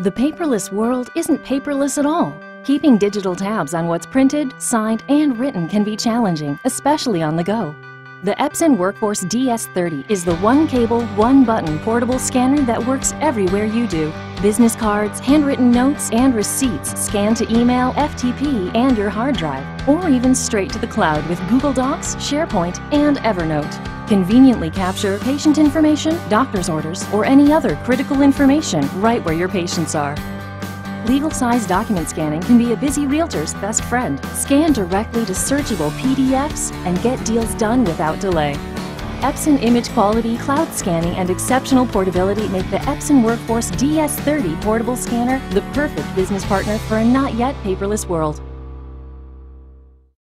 The paperless world isn't paperless at all. Keeping digital tabs on what's printed, signed, and written can be challenging, especially on the go. The Epson Workforce DS30 is the one cable, one button portable scanner that works everywhere you do. Business cards, handwritten notes, and receipts scan to email, FTP, and your hard drive, or even straight to the cloud with Google Docs, SharePoint, and Evernote. Conveniently capture patient information, doctor's orders, or any other critical information right where your patients are. Legal size document scanning can be a busy realtor's best friend. Scan directly to searchable PDFs and get deals done without delay. Epson image quality, cloud scanning, and exceptional portability make the Epson Workforce DS30 portable scanner the perfect business partner for a not yet paperless world.